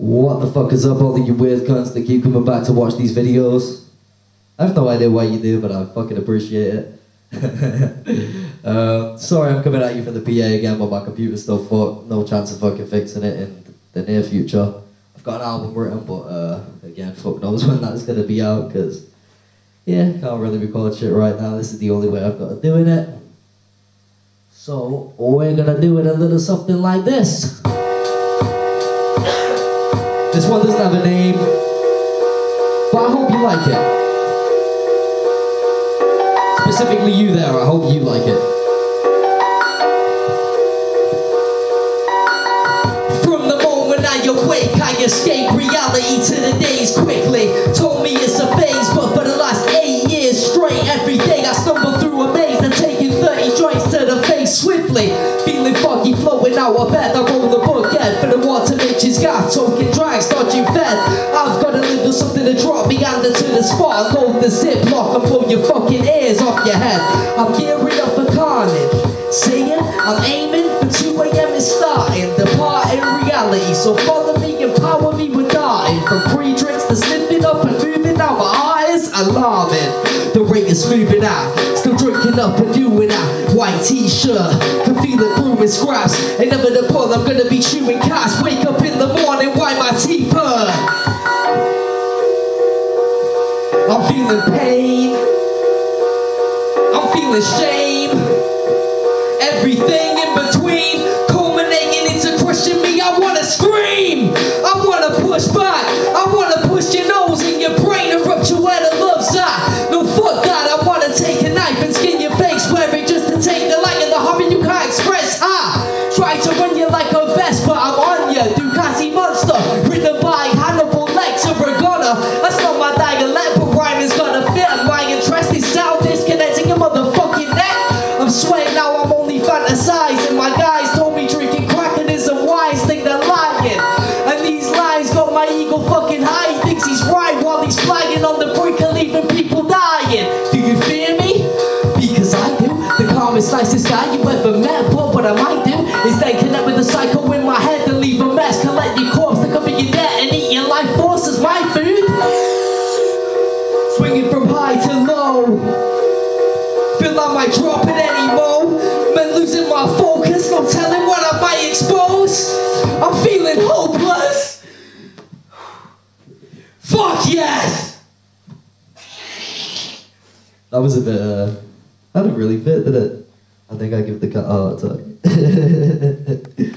What the fuck is up, all of you weird cunts that keep coming back to watch these videos? I have no idea why you do, but I fucking appreciate it. uh, sorry, I'm coming at you from the PA again, but my computer's still fucked. No chance of fucking fixing it in the near future. I've got an album written, but uh, again, fuck knows when that's gonna be out, because, yeah, can't really record shit right now. This is the only way I've got of doing it. So, we're gonna do it a little something like this. This one doesn't have a name, but I hope you like it. Specifically you there, I hope you like it. From the moment I awake, I escape reality to the daze quickly. Told me it's a phase, but for the last eight years straight, every day I stumble through a maze and taking 30 joints to the face swiftly. Feeling foggy, flowing out of bed, I roll the bucket to the ziplock and pull your fucking ears off your head. I'm gearing up for carnage, saying I'm aiming for 2 a.m. is starting. The part in reality, so follow me, empower me with darting. From pre-drinks to slipping up and moving out, my heart is alarming. The rate is moving out, still drinking up and doing out. White t-shirt, can feel it brewing scraps. Inevitable, I'm gonna be chewing cats. Wake up in the morning, why my teeth hurt? I'm feeling pain. I'm feeling shame. Everything in between, culminating into crushing me. I wanna scream. I wanna push back. I wanna push your nose in your brain and rupture where the love's at. No fuck that. I wanna take a knife and skin your face, wearing just to take the light and the harm you can't express. Ha! Try to brink of leaving people dying. Do you fear me? Because I do. The calmest, nicest guy you ever met. But what I might do is then connect with the psycho in my head to leave a mess. Collect your corpse to cover your debt and eat your life force as my food. Swinging from high to low. Feel I might drop it anymore. Man, losing my focus, no telling what I might expose. I'm feeling hopeless. Fuck yes! That was a bit, uh, that didn't really fit, did it? I think I give the cut. a heart attack.